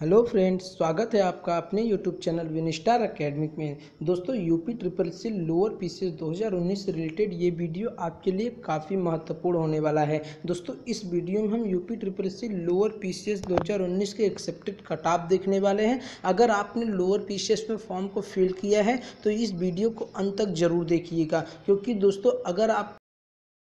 Hello friends, स्वागत है आपका अपने यूट्यूब चैनल विनिस्टार अकेडमिक में। दोस्तों UP triple C lower PCS 2019 से रिलेटेड ये वीडियो आपके लिए काफ़ी महत्वपूर्ण होने वाला है। दोस्तों, इस वीडियो में हम UP triple C lower PCS 2019 के एक्सेप्टेड कटाप देखने वाले हैं। अगर आपने लोअर पीसीएस में फॉर्म को फिल किया है तो इस वीडियो को अंत तक ज़रूर देखिएगा। क्योंकि दोस्तों, अगर आप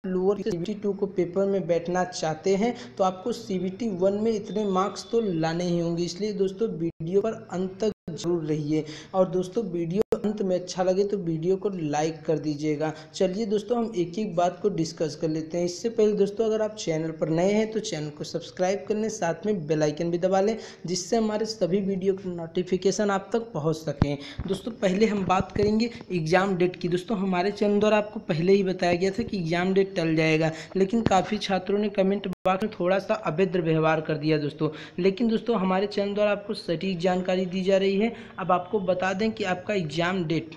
लोअर सीबीटी टू को पेपर में बैठना चाहते हैं तो आपको सी बी वन में इतने मार्क्स तो लाने ही होंगे। इसलिए दोस्तों, वीडियो पर अंत तक ज़रूर रहिए। और दोस्तों, वीडियो अंत में अच्छा लगे तो वीडियो को लाइक कर दीजिएगा। चलिए दोस्तों, हम एक एक बात को डिस्कस कर लेते हैं। इससे पहले दोस्तों, अगर आप चैनल पर नए हैं तो चैनल को सब्सक्राइब कर लें, साथ में बेलाइकन भी दबा लें, जिससे हमारे सभी वीडियो की नोटिफिकेशन आप तक पहुँच सकें। दोस्तों, पहले हम बात करेंगे एग्ज़ाम डेट की। दोस्तों, हमारे चैनल द्वारा आपको पहले ही बताया गया था कि एग्ज़ाम डेट टल जाएगा, लेकिन काफ़ी छात्रों ने कमेंट बॉक्स में थोड़ा सा अभद्र व्यवहार कर दिया दोस्तों। लेकिन दोस्तों, हमारे चैनल द्वारा आपको सटीक जानकारी दी जा रही है। अब आपको बता दें कि आपका एग्ज़ाम डेट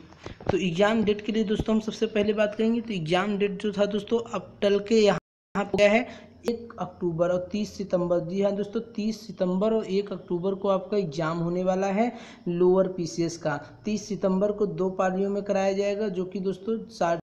तो एग्ज़ाम डेट के लिए दोस्तों हम सबसे पहले बात करेंगे तो एग्ज़ाम डेट जो था दोस्तों अब टल के यहाँ गया है, एक अक्टूबर और तीस सितंबर। जी हाँ दोस्तों, तीस सितंबर और एक अक्टूबर को आपका एग्ज़ाम होने वाला है लोअर पीसीएस का। तीस सितंबर को दो पालियों में कराया जाएगा, जो कि दोस्तों साढ़े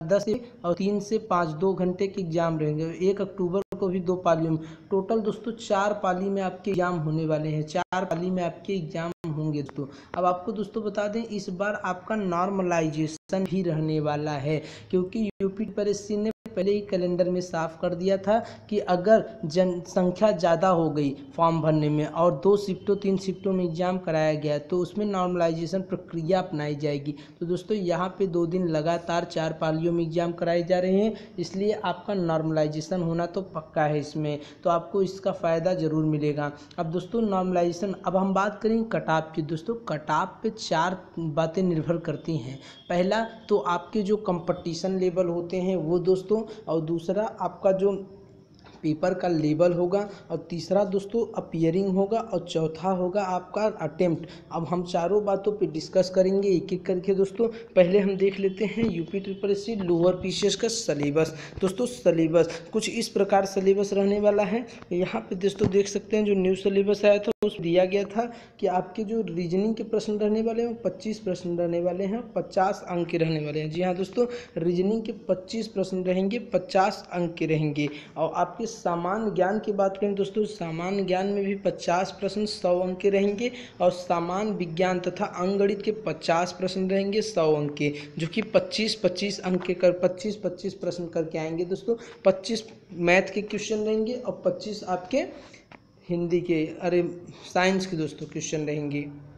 दस से और तीन से पाँच, दो घंटे के एग्ज़ाम रहेंगे। एक अक्टूबर को भी दो पालियों में। टोटल दोस्तों, चार पाली में आपके एग्ज़ाम होने वाले हैं। चार पाली में आपके एग्ज़ाम होंगे दोस्तों। अब आपको दोस्तों बता दें, इस बार आपका नॉर्मलाइजेशन भी रहने वाला है, क्योंकि यूपी परिस्थिति ने पहले ही कैलेंडर में साफ़ कर दिया था कि अगर जनसंख्या ज़्यादा हो गई फॉर्म भरने में और दो शिफ्टों, तीन शिफ्टों में एग्ज़ाम कराया गया तो उसमें नॉर्मलाइजेशन प्रक्रिया अपनाई जाएगी। तो दोस्तों, यहाँ पे दो दिन लगातार चार पालियों में एग्ज़ाम कराए जा रहे हैं, इसलिए आपका नॉर्मलाइजेशन होना तो पक्का है इसमें। तो आपको इसका फ़ायदा ज़रूर मिलेगा। अब दोस्तों, नॉर्मलाइजेशन, अब हम बात करें कटाप की। दोस्तों कटाप पे चार बातें निर्भर करती हैं। पहला तो आपके जो कंपटीशन लेवल होते हैं, वो दोस्तों और दूसरा आपका जो पेपर का लेबल होगा और तीसरा दोस्तों अपियरिंग होगा और चौथा होगा आपका अटेम्प्ट अब हम चारों बातों पे डिस्कस करेंगे एक एक करके दोस्तों। पहले हम देख लेते हैं UP triple C lower PCS का सलेबस दोस्तों सलेबस कुछ इस प्रकार सलेबस रहने वाला है। यहाँ पे दोस्तों देख सकते हैं जो न्यू सलेबस आया था, उस दिया गया था कि आपके जो रीजनिंग के प्रश्न रहने वाले हैं पच्चीस प्रश्न रहने वाले हैं, पचास अंक के रहने वाले हैं। जी हाँ दोस्तों रीजनिंग के पच्चीस प्रश्न रहेंगे, पचास अंक के रहेंगे। और आपके सामान्य ज्ञान की बात करें दोस्तों, सामान्य ज्ञान में भी पचास प्रश्न सौ अंक के रहेंगे और सामान्य विज्ञान तथा अंगणित के पचास प्रश्न रहेंगे सौ अंक के, जो कि पच्चीस पच्चीस अंक के कर, पच्चीस पच्चीस प्रश्न करके आएँगे दोस्तों। पच्चीस मैथ के क्वेश्चन रहेंगे और पच्चीस आपके हिंदी के, अरे साइंस के दोस्तों, क्वेश्चन रहेंगे।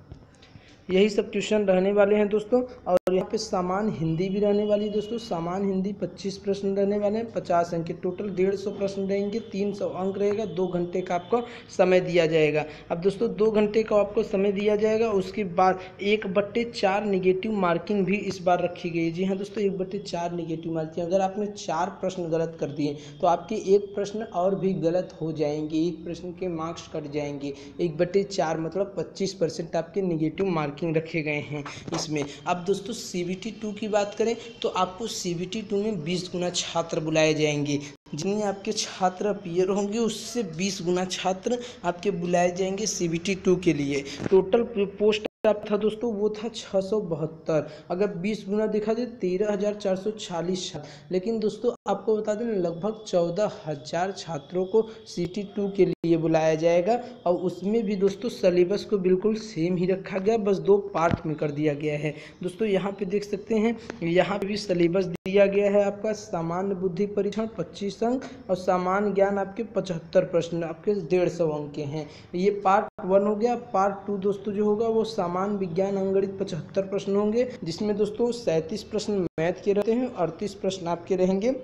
यही सब क्वेश्चन रहने वाले हैं दोस्तों। और यहाँ पे सामान हिंदी भी रहने वाली है दोस्तों। सामान हिंदी 25 प्रश्न रहने वाले हैं। 50 अंक टोटल डेढ़ सौ प्रश्न रहेंगे। 300 अंक रहेगा। दो घंटे का आपको समय दिया जाएगा। अब दोस्तों, दो घंटे का आपको समय दिया जाएगा। उसके बाद एक बट्टे चार निगेटिव मार्किंग भी इस बार रखी गई जी हाँ दोस्तों, एक बट्टे चार निगेटिव मार्किंग अगर आपने चार प्रश्न गलत कर दिए तो आपके एक प्रश्न और भी गलत हो जाएँगे। एक प्रश्न के मार्क्स कट जाएँगे। एक बट्टे चार मतलब पच्चीस आपके निगेटिव मार्क मार्किंग रखे गए हैं इसमें। अब दोस्तों सी बी टी टू की बात करें तो आपको सी बी टी टू में बीस गुना छात्र बुलाए जाएँगे। जितने आपके छात्र अपियर होंगे, उससे बीस गुना छात्र आपके बुलाए जाएँगे सी बी टी टू के लिए। टोटल पोस्ट था दोस्तों, वो था छः सौ बहत्तर। अगर बीस गुना देखा जाए, तेरह हज़ार चार सौ चालीस लेकिन दोस्तों आपको बता दें, लगभग चौदह हज़ार छात्रों को सी टी टू के लिए बुलाया जाएगा और उसमें भी दोस्तों सिलेबस को बिल्कुल सेम ही रखा गया, बस दो पार्ट में कर दिया गया है। दोस्तों, यहाँ पे देख सकते हैं, यहाँ पे भी सिलेबस दिया गया है आपका, सामान्य बुद्धि परीक्षण पच्चीस अंक और सामान्य ज्ञान आपके पचहत्तर प्रश्न, आपके डेढ़ सौ अंक के हैं। ये पार्ट वन हो गया पार्ट टू दोस्तों जो होगा वो सामान्य विज्ञान अंगणित पचहत्तर प्रश्न होंगे, जिसमें दोस्तों सैंतीस प्रश्न मैथ के रहते हैं, अड़तीस प्रश्न आपके रहेंगे।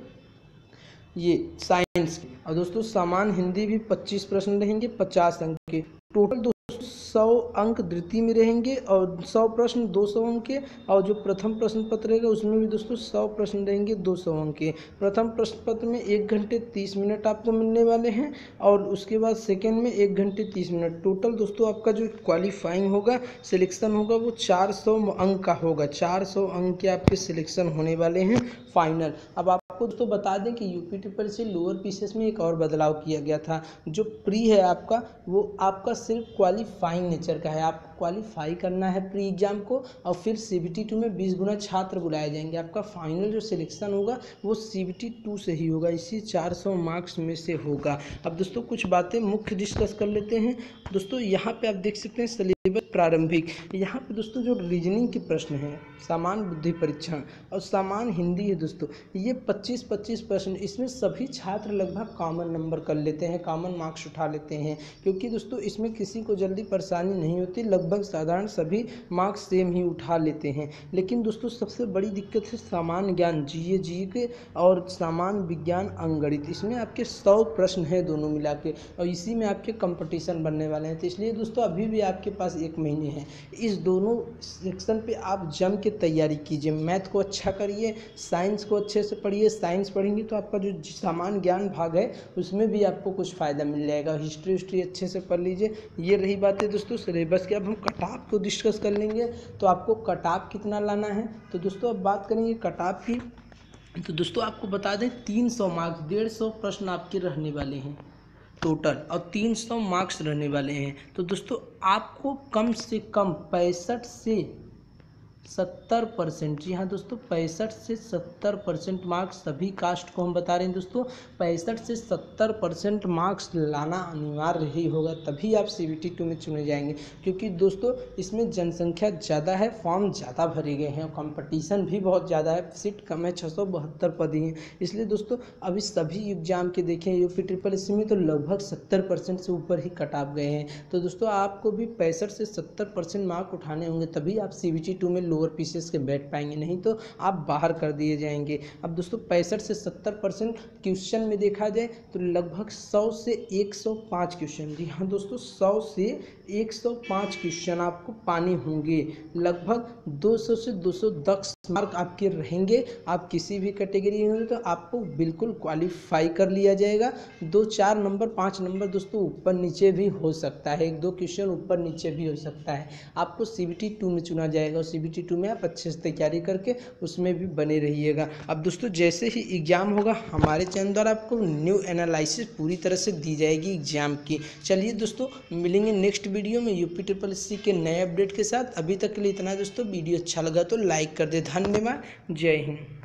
ये साइंस के। और दोस्तों, सामान्य हिंदी भी 25 प्रश्न रहेंगे 50 अंक के। टोटल दोस्तों, सौ अंक द्वितीय में रहेंगे और सौ प्रश्न दो सौ अंक के। और जो प्रथम प्रश्न पत्र रहेगा, उसमें भी दोस्तों सौ प्रश्न रहेंगे, दो सौ अंक के। प्रथम प्रश्न पत्र में एक घंटे तीस मिनट आपको मिलने वाले हैं और उसके बाद सेकेंड में एक घंटे तीस मिनट। टोटल दोस्तों, आपका जो क्वालिफाइंग होगा सिलेक्शन होगा, वो चार सौ अंक का होगा। चार सौ अंक के आपके सिलेक्शन होने वाले हैं फाइनल अब आप आपको दोस्तों बता दें कि UP triple C lower PCS में एक और बदलाव किया गया था। जो प्री है आपका, वो आपका सिर्फ़ क्वालिफाइंग नेचर का है। आप क्वालिफाई करना है प्री एग्ज़ाम को और फिर सी बी टी टू में बीस गुना छात्र बुलाए जाएँगे। आपका फाइनल जो सिलेक्शन होगा, वो सी बी टी टू से ही होगा। इसी चार सौ मार्क्स में से होगा। अब दोस्तों, कुछ बातें मुख्य डिस्कस कर लेते हैं। दोस्तों, यहाँ पे आप देख सकते हैं सिलेबस प्रारंभिक। यहाँ पे दोस्तों, जो रीजनिंग के प्रश्न हैं सामान्य बुद्धि परीक्षण और सामान्य हिंदी है दोस्तों, ये 25 25 प्रश्न, इसमें सभी छात्र लगभग कॉमन नंबर कर लेते हैं कॉमन मार्क्स उठा लेते हैं। क्योंकि दोस्तों, इसमें किसी को जल्दी परेशानी नहीं होती, लगभग साधारण सभी मार्क्स सेम ही उठा लेते हैं। लेकिन दोस्तों, सबसे बड़ी दिक्कत है सामान्य ज्ञान जी जी के और सामान्य विज्ञान अंगणित। इसमें आपके सौ प्रश्न हैं दोनों मिला के और इसी में आपके कंपटीशन बनने वाले हैं। तो इसलिए दोस्तों, अभी भी आपके पास एक महीने हैं। इस दोनों सेक्शन पे आप जम के तैयारी कीजिए। मैथ को अच्छा करिए साइंस को अच्छे से पढ़िए। साइंस पढ़ेंगे तो आपका जो सामान्य ज्ञान भाग है, उसमें भी आपको कुछ फ़ायदा मिल जाएगा। हिस्ट्री हिस्ट्री अच्छे से पढ़ लीजिए। ये रही बात है दोस्तों सिलेबस की। अब हम कटाप को डिस्कस कर लेंगे तो आपको कटाप कितना लाना है? तो दोस्तों, अब बात करेंगे कटाप की। तो दोस्तों, आपको बता दें, तीन सौ मार्क्स डेढ़ सौ प्रश्न आपके रहने वाले हैं टोटल और तीन सौ मार्क्स रहने वाले हैं। तो दोस्तों, आपको कम से कम पैंसठ से सत्तर परसेंट। जी हाँ दोस्तों, पैंसठ से सत्तर परसेंट मार्क्स सभी कास्ट को हम बता रहे हैं दोस्तों। पैंसठ से सत्तर परसेंट मार्क्स लाना अनिवार्य ही होगा, तभी आप सी बी टी टू में चुने जाएँगे। क्योंकि दोस्तों, इसमें जनसंख्या ज़्यादा है, फॉर्म ज़्यादा भरे गए हैं और कंपटीशन भी बहुत ज़्यादा है। सीट कम है छः सौ बहत्तर पद ही। हैं इसलिए दोस्तों, अभी सभी एग्ज़ाम के देखें यू पी ट्रिपल एस में तो लगभग सत्तर परसेंट से ऊपर ही कट गए हैं। तो दोस्तों, आपको भी पैंसठ से सत्तर परसेंट मार्क उठाने होंगे, तभी आप सी बी टी टू में लोअर पीसेस के बैठ पाएँगे, नहीं तो आप बाहर कर दिए जाएँगे। अब दोस्तों, पैंसठ से सत्तर परसेंट क्वेश्चन में देखा जाए तो लगभग सौ से एक सौ पाँच क्वेश्चन। जी हाँ दोस्तों, सौ से एक सौ पाँच क्वेश्चन आपको पाने होंगे। लगभग दो सौ से दो सौ दस मार्क आपके रहेंगे। आप किसी भी कैटेगरी में तो आपको बिल्कुल क्वालिफाई कर लिया जाएगा। दो चार नंबर, पाँच नंबर दोस्तों ऊपर नीचे भी हो सकता है। एक दो क्वेश्चन ऊपर नीचे भी हो सकता है। आपको सी बी टी टू में चुना जाएगा और सी बी टू में आप अच्छे से तैयारी करके उसमें भी बने रहिएगा। अब दोस्तों, जैसे ही एग्ज़ाम होगा, हमारे चैनल द्वारा आपको न्यू एनालिसिस पूरी तरह से दी जाएगी एग्ज़ाम की। चलिए दोस्तों, मिलेंगे नेक्स्ट वीडियो में यूपी ट्रिपल सी के नए अपडेट के साथ। अभी तक के लिए इतना दोस्तों, वीडियो अच्छा लगा तो लाइक कर दे। धन्यवाद। जय हिंद।